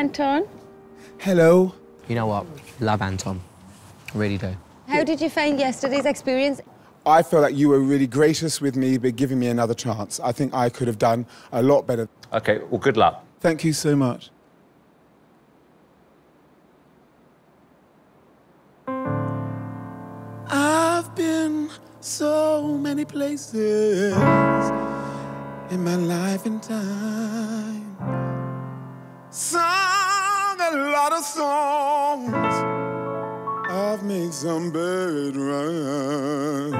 Anton. Hello. You know what? Love Anton. Really do. How did you find yesterday's experience? I feel like you were really gracious with me by giving me another chance. I think I could have done a lot better. Okay, well, good luck. Thank you so much. I've been so many places in my life and time. Sung a lot of songs. I've made some bad rhymes.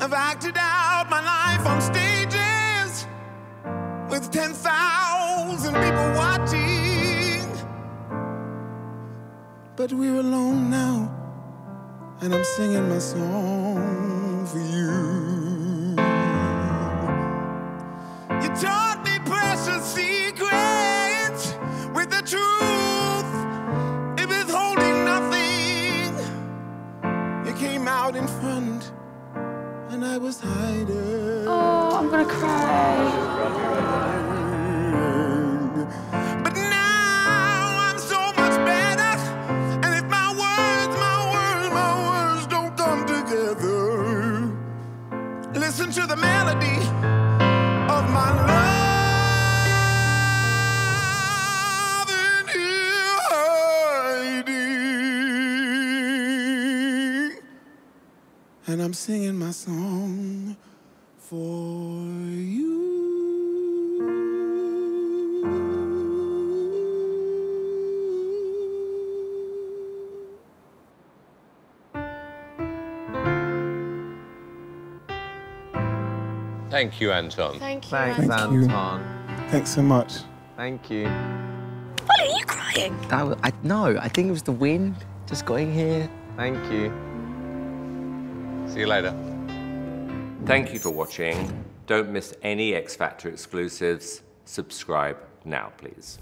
I've acted out my life on stages with 10,000 people watching. But we're alone now, and I'm singing my song for you. You taught me precious front, and I was hiding. Oh, I'm gonna cry. But now I'm so much better. And if my words, my words, my words don't come together, listen to the melody of my love And I'm singing my song for you. Thank you, Anton. Thank you. Thanks, Thank you. Anton. Thanks so much. Thank you. Why are you crying? That was, I, no, I think it was the wind just going here. Thank you. See you later. Thank you for watching. Don't miss any X Factor exclusives. Subscribe now, please.